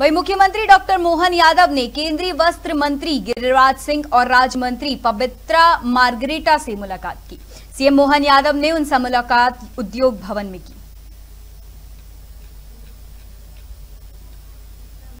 वहीं मुख्यमंत्री डॉक्टर मोहन यादव ने केंद्रीय वस्त्र मंत्री गिरिराज सिंह और राज्य मंत्री पवित्रा मार्गरेटा से मुलाकात की। सीएम मोहन यादव ने उनसे मुलाकात उद्योग भवन में की।